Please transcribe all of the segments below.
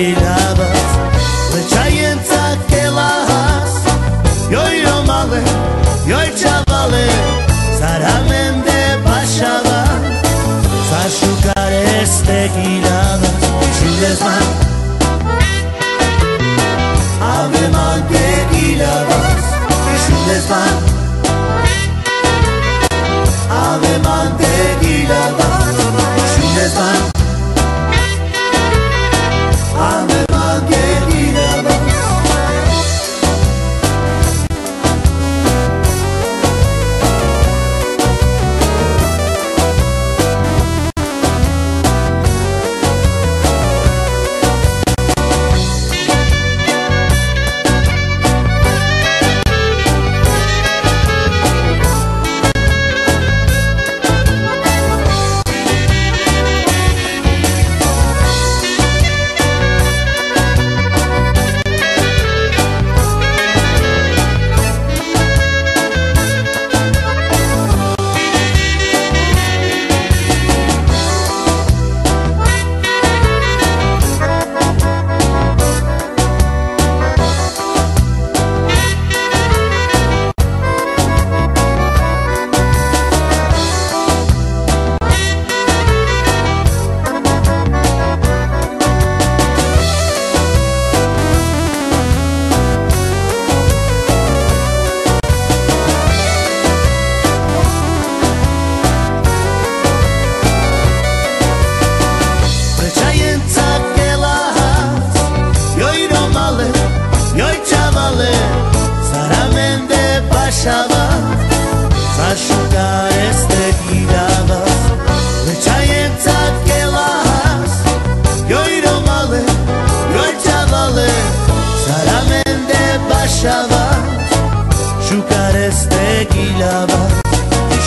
Ila yaşamak Zaszukane stegi damas Lyczaje takie las Joj romały, joj czawale Saramende baszawa şu stegi damas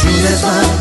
Szule zwan